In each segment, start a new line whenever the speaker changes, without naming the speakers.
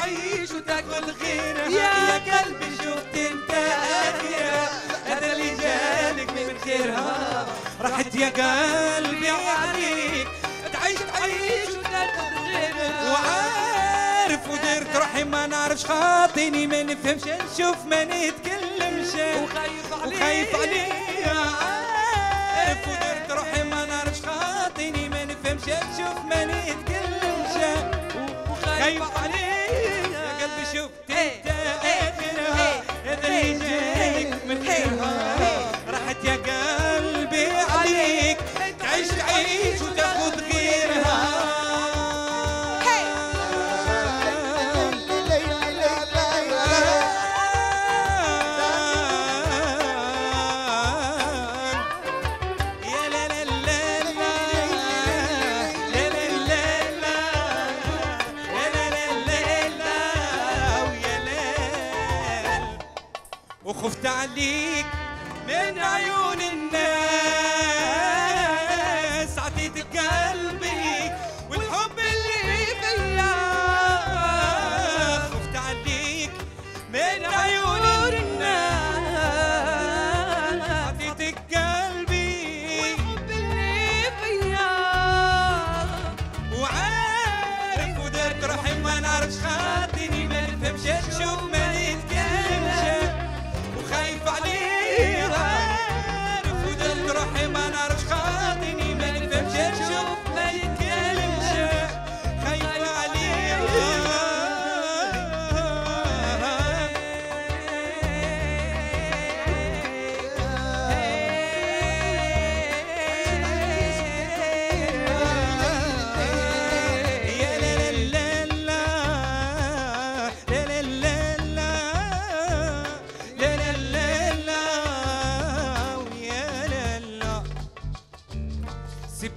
تعيش وتاكل خيرة يا قلبي شفت انت اخيرة هذا اللي جالك من خيرها راحت يا قلبي عليك. تعيش تعيش وتاكل خيرة وعارف ودرت روحي ما نعرفش. خاطيني ما نفهمش نشوف ما نتكلمش وخفت عليك من عيون الناس.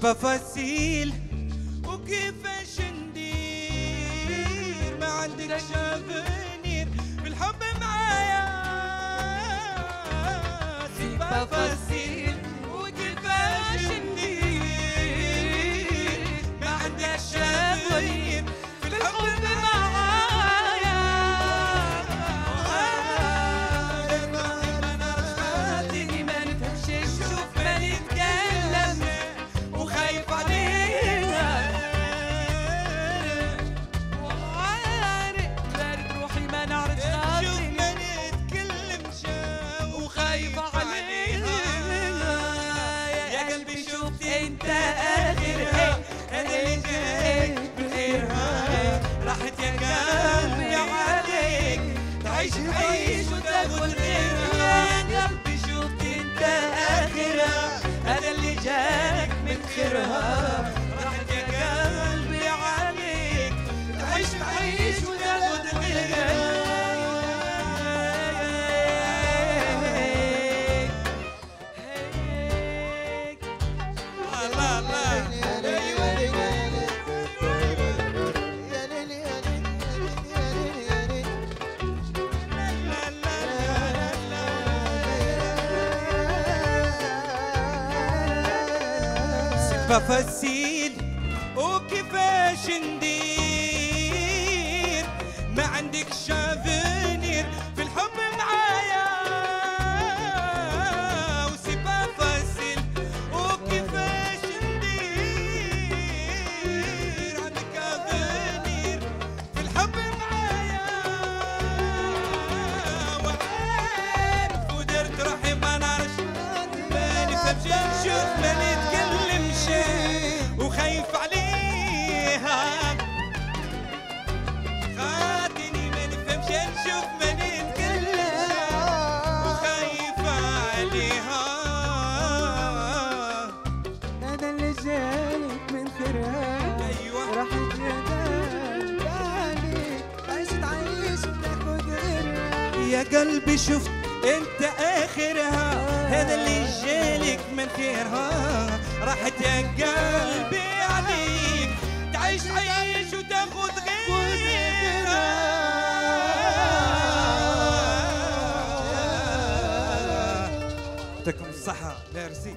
تفاصيل وكيفاش ندير ما عندكش افنير بالحب معايا تفاصيل عيش عيش وتاخد غيرها قلبي شفت انت اخرها أنا اللي جاك من خيرها. راحت يا قلبي عليك. عيش عيش وتاخد غيرها La la la كيف افسيل وكيفاش ندير؟ ما عندك
شر يا قلبي
شفت انت اخرها هذا اللي جالك من خيرها راحت يا قلبي عليك تعيش عيش وتاخذ غيرها يعطيكم الصحة ميرسي